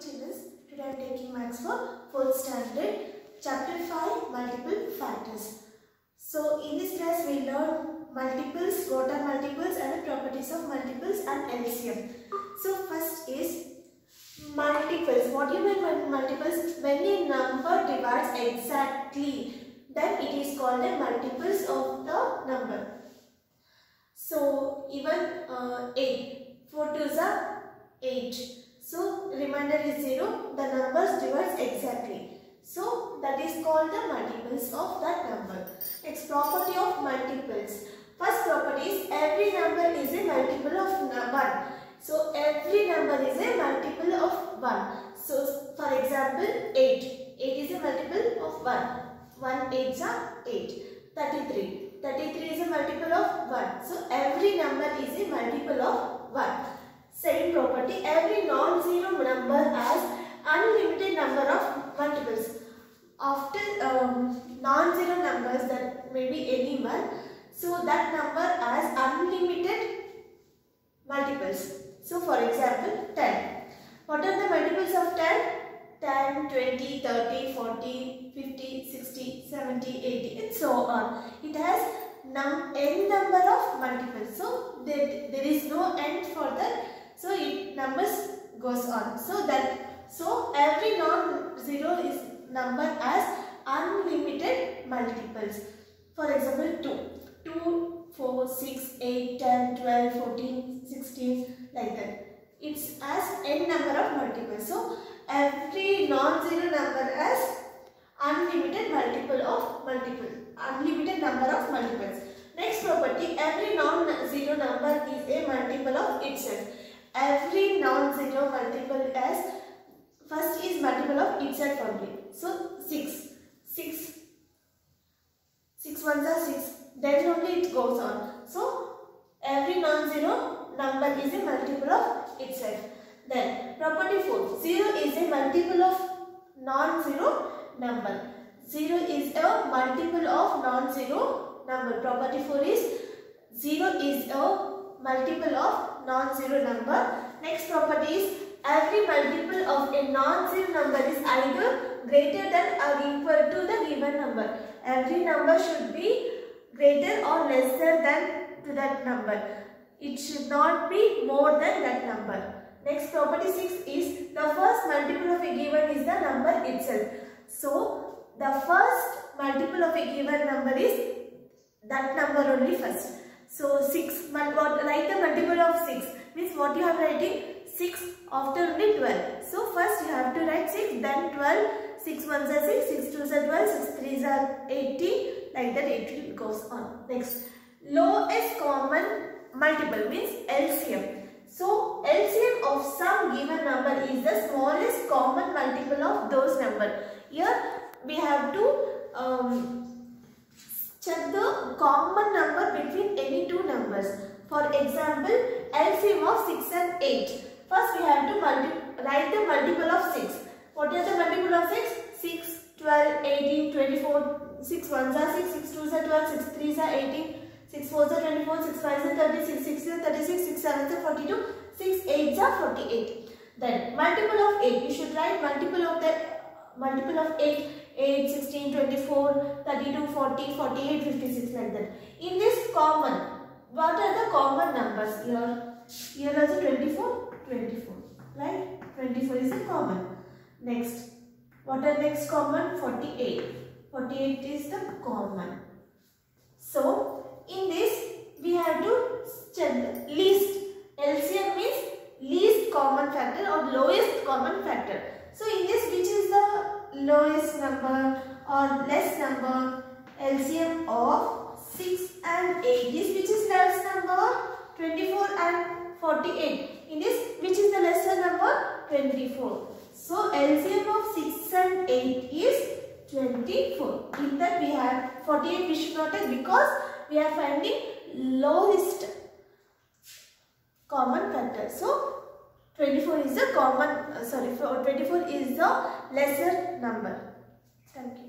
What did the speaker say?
Today I am taking Maths for 4th standard, chapter 5, multiple factors. So in this class we learn multiples, what are multiples and the properties of multiples and LCM. So first is multiples. What do you mean by multiples? When a number divides exactly, then it is called a multiples of the number. So even uh, 8, 4 2s are 8. So remainder is 0, the numbers divides exactly. So that is called the multiples of that number. Next property of multiples. First property is every number is a multiple of 1. So every number is a multiple of 1. So for example 8. 8 is a multiple of 1. 1 8 are 8. 33. 33 is a multiple of 1. So every number is a multiple of 1. Second property, every non-zero number has unlimited number of multiples. After um, non-zero numbers that may be any one, so that number has unlimited multiples. So for example, 10. What are the multiples of 10? 10, 20, 30, 40, 50, 60, 70, 80 and so on. It has num n number of multiples. So there, there is no end for that. So it numbers goes on. So that so every non-zero is number as unlimited multiples. For example 2. 2, 4, 6, 8, 10, 12, 14, 16 like that. It's as n number of multiples. So every non-zero number has unlimited multiple of multiple unlimited number of multiples next property every non-zero number is a multiple of itself every non-zero multiple as first is multiple of itself only so 6 6 6 ones are 6 then only it goes on so every non-zero number is a multiple of itself then property 4. 0 is a multiple of non-zero number. 0 is a multiple of non-zero number. Property 4 is 0 is a multiple of non-zero number. Next property is every multiple of a non-zero number is either greater than or equal to the given number. Every number should be greater or lesser than to that number. It should not be more than that number. Next property 6 is the first multiple of a given is the number itself. So the first multiple of a given number is that number only first. So 6, what, write the multiple of 6 means what you have writing 6 after only 12. So first you have to write 6 then 12, 6 1s are 6, 6 2s are 12, 6 3s are 80 like that it goes on. Next lowest common multiple means LCM. So, LCM of some given number is the smallest common multiple of those number. Here, we have to um, check the common number between any two numbers. For example, LCM of 6 and 8. First, we have to write the multiple of 6. What is the multiple of 6? 6, 12, 18, 24, 6 1s are 6, 6 2s are 12, 6 3s are 18, 6 4s are 24, 6 5s are 36, 6 6s are 36, 6 7s are 42, 6 8s are 48. Then multiple of 8, you should write multiple of the multiple of 8, 8, 16, 24, 32, 40, 48, 56 like that. In this common, what are the common numbers here? Here also 24, 24, right? 24 is a common. Next, what are the next common? 48. 48 is the common. So, in this, we have to check least. LCM means least common factor or lowest common factor. So, in this, which is the lowest number or less number? LCM of 6 and 8 is which is less number? 24 and 48. In this, which is the lesser number? 24. So, LCM of 6 and 8 is 24. In that we have 48 we should not take because we are finding lowest common factor. So 24 is the common, uh, sorry 24 is the lesser number. Thank you.